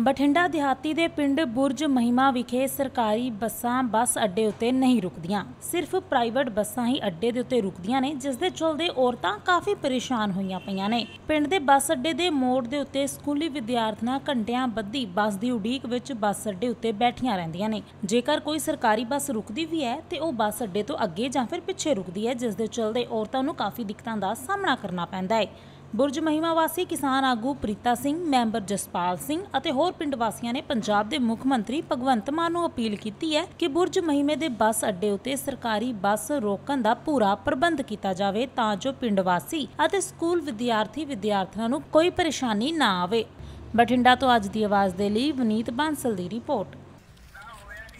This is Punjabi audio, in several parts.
ਬਠਿੰਡਾ ਦਿਹਾਤੀ ਦੇ ਪਿੰਡ ਬੁਰਜ ਮਹਿਮਾ ਵਿਖੇ ਸਰਕਾਰੀ ਬੱਸਾਂ ਬੱਸ ਅੱਡੇ ਉੱਤੇ ਨਹੀਂ ਰੁਕਦੀਆਂ। ਸਿਰਫ ਪ੍ਰਾਈਵੇਟ ਬੱਸਾਂ ਹੀ ਅੱਡੇ ਦੇ ਉੱਤੇ ਰੁਕਦੀਆਂ ਨੇ ਜਿਸ ਦੇ ਚਲਦੇ ਔਰਤਾਂ ਕਾਫੀ ਪਰੇਸ਼ਾਨ ਹੋਈਆਂ ਪਈਆਂ ਨੇ। ਪਿੰਡ ਦੇ ਬੱਸ ਅੱਡੇ ਦੇ ਮੋੜ ਦੇ ਉੱਤੇ ਸਕੂਲੀ ਵਿਦਿਆਰਥਣਾਂ ਘੰਟਿਆਂ ਬੱਧੀ ਬੱਸ ਦੀ ਉਡੀਕ ਵਿੱਚ ਬੱਸ ਅੱਡੇ ਉੱਤੇ ਬੈਠੀਆਂ ਰਹਿੰਦੀਆਂ ਨੇ। ਜੇਕਰ ਕੋਈ ਸਰਕਾਰੀ ਬੱਸ ਰੁਕਦੀ ਵੀ ਹੈ, ਤੇ ਉਹ ਬੱਸ ਅੱਡੇ ਤੋਂ ਅੱਗੇ ਜਾਂ ਫਿਰ ਪਿੱਛੇ ਰੁਕਦੀ ਹੈ ਜਿਸ ਦੇ ਚਲਦੇ ਔਰਤਾਂ ਨੂੰ ਕਾਫੀ ਦਿੱਕਤਾਂ ਦਾ ਸਾਹਮਣਾ ਕਰਨਾ ਪੈਂਦਾ ਹੈ। ਬੁਰਜ ਮਹਿਮਾ ਵਾਸੀ ਕਿਸਾਨ ਆਗੂ ਪ੍ਰੀਤਾ ਸਿੰਘ, ਮੈਂਬਰ ਜਸਪਾਲ ਸਿੰਘ ਅਤੇ ਹੋਰ ਪਿੰਡ ਵਾਸੀਆਂ ਨੇ ਪੰਜਾਬ ਦੇ ਮੁੱਖ ਮੰਤਰੀ ਭਗਵੰਤ ਮਾਨ ਨੂੰ ਅਪੀਲ ਕੀਤੀ ਹੈ ਕਿ ਬੁਰਜ ਮਹਿਮੇ ਦੇ ਬੱਸ ਅੱਡੇ ਉੱਤੇ ਸਰਕਾਰੀ ਬੱਸ ਰੋਕਣ ਦਾ ਪੂਰਾ ਪ੍ਰਬੰਧ ਕੀਤਾ ਜਾਵੇ ਤਾਂ ਜੋ ਪਿੰਡ ਵਾਸੀ ਅਤੇ ਸਕੂਲ ਵਿਦਿਆਰਥੀ ਵਿਦਿਆਰਥਣਾਂ ਨੂੰ ਕੋਈ ਪਰੇਸ਼ਾਨੀ ਨਾ ਆਵੇ। ਬਠਿੰਡਾ ਤੋਂ ਅੱਜ ਦੀ ਆਵਾਜ਼ ਦੇ ਲਈ ਵਨੀਤ ਬਾਂਸਲ ਦੀ ਰਿਪੋਰਟ।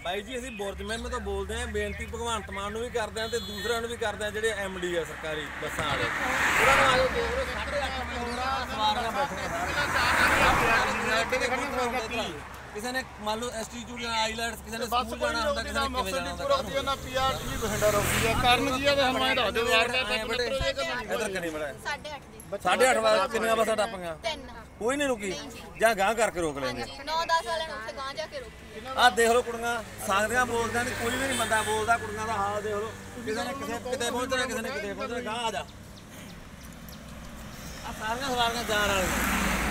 ਬਾਈ ਜੀ ਅਸੀਂ ਬੁਰਜ ਮਹਿਮੇ ਤੋਂ ਬੋਲਦੇ ਆਂ ਬੇਨਤੀ ਭਗਵੰਤ ਮਾਨ ਨੂੰ ਵੀ ਕਰਦੇ ਆਂ ਤੇ ਦੂਸਰਿਆਂ ਨੂੰ ਵੀ ਕਰਦੇ ਆਂ ਜਿਹੜੇ ਐਮਡੀ ਆ ਸਰਕਾਰੀ ਬੱਸਾਂ ਵਾਲੇ। ਉਹਨਾਂ ਨੂੰ ਆਜੋ ਦੇਖ ਲਓ 8:30 ਕਰੋੜਾ ਸਵਾਰੀਆਂ ਬੈਠੀਆਂ ਅੱਡੇ ਦੇ ਖੜੀ ਹੁੰਦੀ ਕਿਸੇ ਨੇ ਮੰਨ ਲਓ ਇੰਸਟੀਚਿਊਟ ਜਾਂ ਆਈਲੈਟਸ ਕਿਸੇ ਨੇ ਸਕੂਲ ਜਾਣਾ ਹੁੰਦਾ ਕਿਸੇ ਨੇ ਕਿਵੇਂ ਜਾਣਾ ਹੁੰਦਾ। ਇਹਨਾਂ ਪੀਆਰ ਵੀ ਬਠਿੰਡਾ ਰੋਕੀ ਆ। ਕਾਰਨ ਕੀ ਆ ਤੇ ਹਮਾਂ ਦੱਸ ਦਿਓ ਵਾਰ ਦਾ ਬੇਟੇ ਇੱਧਰ ਕਰੀ ਮੜਾ। ਸਾਢੇ ਅੱਠ ਦੇ 8:30 ਵਜੇ। ਕਿੰਨੀਆਂ ਬੱਸਾਂ ਟੱਪੀਆਂ ਤਿੰਨ। ਕੋਈ ਨਹੀਂ ਰੁਕੀ। ਜਾਂ ਗਾਂ ਕਰਕੇ ਰੋਕ ਲੈਂਦੇ। 9-10 ਵਾਲਿਆਂ ਨੂੰ ਉੱਥੇ ਗਾਂ ਜਾ ਕੇ ਰੋਕੀ ਆਹ ਦੇਖ ਲਓ ਕੁੜੀਆਂ ਸਾਗਰੀਆਂ ਬੋਲਦਿਆਂ ਨਹੀਂ ਕੋਈ ਵੀ ਨਹੀਂ ਬੰਦਾ ਬੋਲਦਾ ਕੁੜੀਆਂ ਦਾ ਹਾਲ ਦੇਖ ਲਓ। ਕਿਸੇ ਨੇ ਕਿਸੇ ਕਿਤੇ ਪਹੁੰਚਣਾ ਕਿਸੇ ਨੇ ਕਿਤੇ ਪਹੁੰਚਣਾ ਗਾਂ ਆ ਜਾ। ਆ ਸਾਰੀਆਂ ਸਵਾਰੀਆਂ ਜਾਣ ਵਾਲੀਆਂ।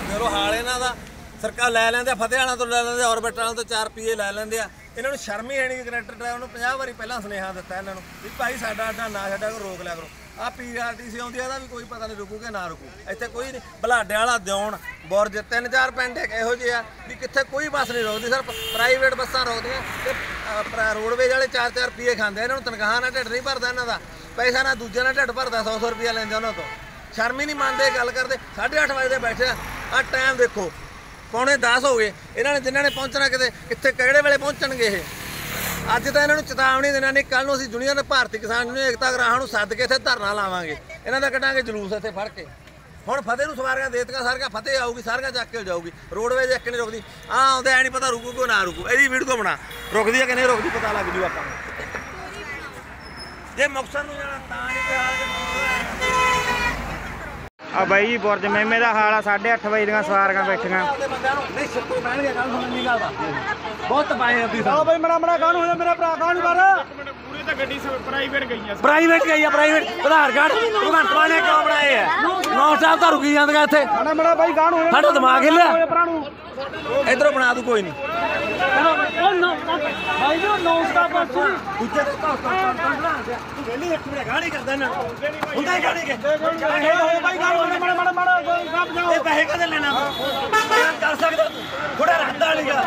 ਦੇਖ ਲਓ ਹਾਲ ਇਹਨਾਂ ਦਾ। ਸਰਕਾਰ ਲੈ ਲੈਂਦੇ ਆ ਫਤਿਹਾਣਾ ਤੋਂ ਲੈ ਲੈਂਦੇ ਆ ਔਰਬਿਟਾਂ ਤੋਂ 4 ਰੁਪਏ ਲੈ ਲੈਂਦੇ ਆ। ਇਹਨਾਂ ਨੂੰ ਸ਼ਰਮ ਹੀ ਹੈ ਨਹੀਂ ਕਨੈਕਟਰ ਡਰਾਈਵਰ ਨੂੰ 50 ਵਾਰੀ ਪਹਿਲਾਂ ਸੁਨੇਹਾ ਦਿੱਤਾ ਇਹਨਾਂ ਨੂੰ ਵੀ ਭਾਈ ਸਾਡਾ ਅੱਡਾ ਨਾ ਛੱਡਿਆ ਕਰੋ ਰੋਕ ਲਿਆ ਕਰੋ। ਆ ਪੀਆਰਟੀਸੀ ਆਉਂਦੀ ਆ, ਇਹਦਾ ਵੀ ਕੋਈ ਪਤਾ ਨਹੀਂ ਰੁਕੂ ਕਿ ਨਾ ਰੁਕੂ। ਇੱਥੇ ਕੋਈ ਨਹੀਂ। ਬਲਾਡੇ ਵਾਲਾ ਦਿਉਣ ਬੁਰਜ, ਤਿੰਨ ਚਾਰ ਪਿੰਡ ਇੱਕ ਇਹੋ ਜਿਹੇ ਆ, ਵੀ ਕਿੱਥੇ ਕੋਈ ਬੱਸ ਨਹੀਂ ਰੋਕਦੀ। ਸਰ ਪ੍ਰਾਈਵੇਟ ਬੱਸਾਂ ਰੋਕਦੀਆਂ ਤੇ ਰੋਡਵੇਜ ਵਾਲੇ 4-4 ਰੁਪਏ ਖਾਂਦੇ ਇਹਨਾਂ ਨੂੰ ਤਨਖਾਹ ਨਾਲ ਢਿੱਡ ਨਹੀਂ ਭਰਦਾ ਇਹਨਾਂ ਦਾ। ਪੈਸਾ ਨਾਲ ਦੂਜਿਆਂ ਨਾਲ ਢਿੱਡ ਭਰਦਾ 100-100 ਰੁਪਏ ਲੈਂਦੇ ਉਹਨਾਂ ਤੋਂ। ਸ਼ਰਮ ਹੀ ਨਹੀਂ ਮੰਨਦੇ ਗੱਲ ਕਰਦੇ। 8:30 ਵਜੇ ਦੇ ਬੈਠੇ ਆ। ਆਹ ਟਾਈਮ ਦੇਖੋ, ਪੌਣੇ 10 ਹੋ ਗਏ। ਇਹਨਾਂ ਨੇ, ਜਿਨ੍ਹਾਂ ਨੇ ਪਹੁੰਚਣਾ ਕਿਤੇ, ਕਿੱਥੇ, ਕਿਹੜੇ ਵੇਲੇ ਪਹੁੰਚਣਗੇ ਇਹ? ਅੱਜ ਤਾਂ ਇਹਨਾਂ ਨੂੰ ਚੇਤਾਵਨੀ ਦੇਣਾ ਨਹੀਂ ਕੱਲ ਨੂੰ ਅਸੀਂ ਦੁਨੀਆ ਦੇ ਭਾਰਤੀ ਕਿਸਾਨ ਯੂਨੀਅਨ ਏਕਤਾ ਗਰਾਹਾਂ ਨੂੰ ਸੱਦ ਕੇ ਇੱਥੇ ਧਰਨਾ ਲਾਵਾਂਗੇ। ਇਹਨਾਂ ਦਾ ਕੱਢਾਂਗੇ ਜਲੂਸ ਇੱਥੇ ਫੜ ਕੇ। ਹੁਣ ਫਤਿਹ ਨੂੰ ਸਵਾਰੀਆਂ ਦੇਤੀਆਂ, ਸਾਰੀਆਂ ਫਤਿਹ ਆਊਗੀ, ਸਾਰੀਆਂ ਚੱਕ ਕੇ ਜਾਊਗੀ। ਰੋਡਵੇਜ ਇੱਕ ਨਹੀਂ ਰੁਕਦੀ। ਆ ਆਉਂਦੇ, ਐ ਨਹੀਂ ਪਤਾ ਰੁਕੂ ਕਿ ਨਾ ਰੁਕੂ। ਇਹਦੀ ਵੀਡੀਓ ਬਣਾ। ਰੁਕਦੀ ਹੈ ਕਿ ਨਹੀਂ ਰੁਕਦੀ, ਪਤਾ ਲੱਗ ਜੂ ਆਪਾਂ ਨੂੰ। ਜੇ ਮੁਕਤਸਰ ਨੂੰ ਜਾਣਾ ਤਾਂ ਨਹੀਂ ਕੋਈ ਆ ਬਾਈ ਜੀ ਬੁਰਜ ਮਹਿਮੇ ਦਾ ਹਾਲ ਆ 8:30 ਵਜੇ ਦੀਆਂ ਸਵਾਰੀਆਂ ਬੈਠੀਆਂ। ਆਪਦੇ ਨਹੀਂ ਗੱਲ ਸੁਣਨ ਦੀ ਗੱਲ ਬਹੁਤ ਪਾਏ ਅੱਧੀ ਆ ਬਾਈ ਮੜਾ ਮੜਾ ਕਾਹਨੂੰ ਹੋਇਆ? ਮੇਰਾ ਭਰਾ ਕਾਹਨੂੰ ਕਰ? ਪੂਰੀ ਤਾਂ ਗੱਡੀ ਪ੍ਰਾਈਵੇਟ ਗਈ ਆ। ਪ੍ਰਾਈਵੇਟ ਗਈ ਆ ਪ੍ਰਾਈਵੇਟ ਆਧਾਰ ਕਾਰਡ ਭਗਵੰਤ ਮਾਨ ਨੇ ਕਿਉਂ ਬਣਾਏ ਆ। ਨੌ ਸਾਹਿਬ ਤਾਂ ਰੁਕੀ ਜਾਂਦੀਆਂ ਇੱਥੇ। ਮੜਾ ਮੜਾ ਬਾਈ ਕਾਹਨੂੰ ਹੋਇਆ। ਸਾਡਾ ਦਿਮਾਗ ਹਿੱਲਿਆ। ਨੂੰ। ਇਧਰੋਂ ਬਣਾ ਦੂ ਕੋਈ ਨਹੀਂ। ਬਾਈ ਜੀ ਨੌ ਸਟਾਪ ਬੱਸ ਦੂਜੇ ਦੇ ਤਾਂ ਤੂੰ ਵੇਲੀ ਇੱਕ ਮਿੰਟ ਗਾੜੀ ਕਰਦਾ ਨਾ ਹੁੰਦਾ ਹੀ ਗਾੜੀ ਕੇ ਇਹ ਬਾਈ ਕਾਹਨੂੰ ਹੋਇਆ ਮੜਾ ਮੜਾ ਮੜਾ ਗੱਪ ਜਾਓ ਇਹ ਪੈਸੇ ਕਦੇ ਲੈਣਾ ਕਰ ਸਕਦਾ ਥੋੜਾ ਰੱਖਦਾ ਨਹੀਂਗਾ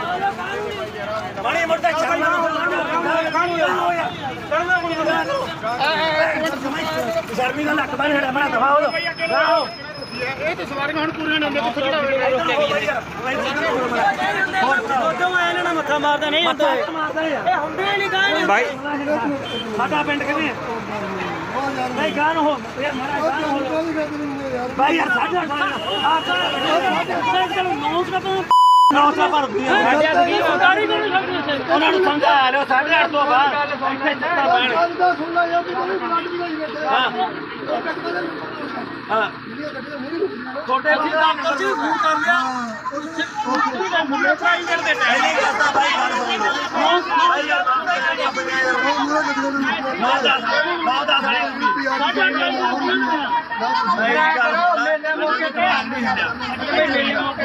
ਮਾੜੀ ਮੋਟਾ ਕਾਹਨੂੰ ਹੋਇਆ। ਕਰਨਾ ਦਾ ਲੱਕ ਬੰਨ ਹੜਾ ਬਣਾ ਦਫਾ ਹੋ ਆਹੋ ਇਹ ਤਾਂ ਸਵਾਰੀਆਂ ਹੁਣ ਪੂਰੀਆਂ ਨੇ ਕਿੱਥੇ ਚੜਾ ਉਦੋਂ ਆਇਆ ਨਾ ਮੱਥਾ ਮਾਰਦਾ ਨਹੀਂ ਹੁੰਦਾ ਇਹ ਹੁੰਦੇ ਨਹੀਂ ਗਾਣੇ ਬਾਈ ਸਾਡਾ ਪਿੰਡ ਕਿਵੇਂ ਨਹੀਂ ਗਾਣ ਹੋ ਯਾਰ ਮਾਰਾ ਗਾਣ ਹੋ ਭਾਈ ਯਾਰ ਸਾਡਾ ਆ ਨੌਸਾ ਭਰਦੀ ਆ। ਉਹਨਾਂ ਨੂੰ ਸਮਝਾ ਲਿਓ 8:30 ਤੋਂ ਬਾਅਦ ਇੱਥੇ ਚੱਕਰ ਪੈਣ। ਹਾਂ। ਹਾਂ। ਛੋਟੇ ਵੀ ਅੰਕਲ ਜੀ ਫੋਨ ਕਰ ਲਿਆ। ਪ੍ਰਾਈਵੇਟ ਦੇ ਟਾਈਮ ਨਹੀਂ ਕਰਦਾ ਭਾਈ ਗੱਲ ਸੁਣੋ ਭਾਈ ਯਾਰ ਨੌ ਦਸ ਨੌ ਭਾਈ ਗਾਂ ਵੀ ਕਰਾ ਦੇ ਇਹ ਗੱਲ। ਸੁਣ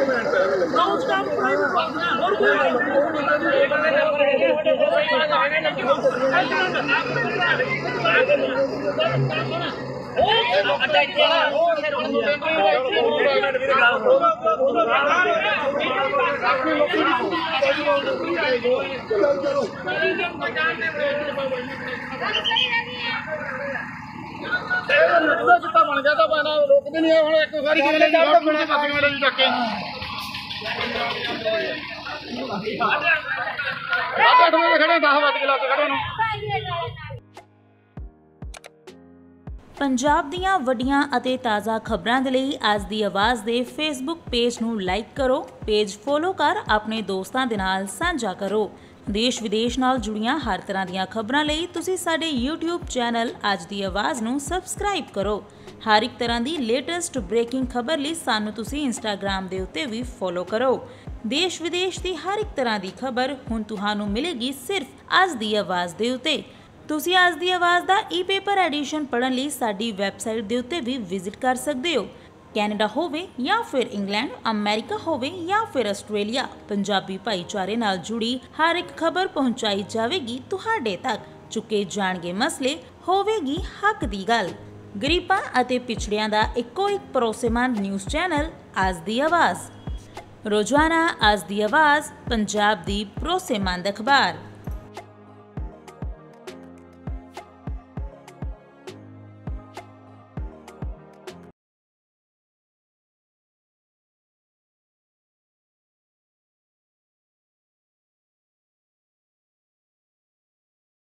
ਦੇ ਨਾਲ ਛੋਟੇ ਮਾਰਦੇ ਇਹਦਾ ਕਿੱਤਾ ਬਣ ਗਿਆ ਤਾਂ ਪੈਣਾ ਰੁਕਦੇ ਨਹੀਂ ਹੁਣ ਇੱਕ ਵਾਰੀ ਕਿਵੇਂ ਲੈ ਜਾ ਬਣਾ ਪਾਸੇ ਵਾਲੇ ਚੱਕੇ ਅੱਠ ਵਜੇ ਖੜੇ 10 ਵਜੇ ਲੱਗ ਖੜੇ ਨੂੰ ਪੰਜਾਬ ਦੀਆਂ ਵੱਡੀਆਂ ਅਤੇ ਤਾਜ਼ਾ ਖਬਰਾਂ ਦੇ ਲਈ ਅੱਜ ਦੀ ਆਵਾਜ਼ ਦੇ ਫੇਸਬੁੱਕ ਪੇਜ ਨੂੰ ਲਾਈਕ ਕਰੋ ਪੇਜ ਫੋਲੋ ਕਰ, ਆਪਣੇ ਦੋਸਤਾਂ ਦੇ ਨਾਲ ਸਾਂਝਾ ਕਰੋ। ਦੇਸ਼ ਵਿਦੇਸ਼ ਨਾਲ ਜੁੜੀਆਂ ਹਰ ਤਰ੍ਹਾਂ ਦੀਆਂ ਖਬਰਾਂ ਲਈ ਤੁਸੀਂ ਸਾਡੇ YouTube ਚੈਨਲ ਅੱਜ ਦੀ ਆਵਾਜ਼ ਨੂੰ ਸਬਸਕ੍ਰਾਈਬ ਕਰੋ। ਹਰ ਇੱਕ ਤਰ੍ਹਾਂ ਦੀ ਲੇਟੈਸਟ ਬ੍ਰੇਕਿੰਗ ਖਬਰ ਲਈ ਸਾਨੂੰ ਤੁਸੀਂ Instagram ਦੇ ਉੱਤੇ ਵੀ ਫੋਲੋ ਕਰੋ। ਦੇਸ਼ ਵਿਦੇਸ਼ ਦੀ ਹਰ ਇੱਕ ਤਰ੍ਹਾਂ ਦੀ ਖਬਰ ਹੁਣ ਤੁਹਾਨੂੰ ਮਿਲੇਗੀ ਸਿਰਫ ਅੱਜ ਦੀ ਆਵਾਜ਼ ਦੇ ਉੱਤੇ। ਤੁਸੀਂ ਅੱਜ ਦੀ ਆਵਾਜ਼ ਦਾ ਈ-ਪੇਪਰ ਐਡੀਸ਼ਨ ਪੜ੍ਹਨ ਲਈ ਸਾਡੀ ਵੈਬਸਾਈਟ ਦੇ ਉੱਤੇ ਵੀ ਵਿਜ਼ਿਟ ਕਰ ਸਕਦੇ ਹੋ। ਕੈਨੇਡਾ ਹੋਵੇ ਜਾਂ ਫਿਰ ਇੰਗਲੈਂਡ, ਅਮਰੀਕਾ ਹੋਵੇ ਜਾਂ ਫਿਰ ਆਸਟ੍ਰੇਲੀਆ, ਪੰਜਾਬੀ ਭਾਈਚਾਰੇ ਨਾਲ ਜੁੜੀ ਹਰ ਇੱਕ ਖਬਰ ਪਹੁੰਚਾਈ ਜਾਵੇਗੀ ਤੁਹਾਡੇ ਤੱਕ। ਚੁੱਕੇ ਜਾਣਗੇ ਮਸਲੇ, ਹੋਵੇਗੀ ਹੱਕ ਦੀ ਗੱਲ। ਗਰੀਬਾਂ ਅਤੇ ਪਿਛੜਿਆਂ ਦਾ ਇੱਕੋ ਇੱਕ ਭਰੋਸੇਮੰਦ ਨਿਊਜ਼ ਚੈਨਲ, ਅੱਜ ਦੀ ਆਵਾਜ਼। ਰੋਜ਼ਾਨਾ ਅੱਜ ਦੀ ਆਵਾਜ਼, ਪੰਜਾਬ ਦੀ ਭਰੋਸੇਮੰਦ ਅਖਬਾਰ।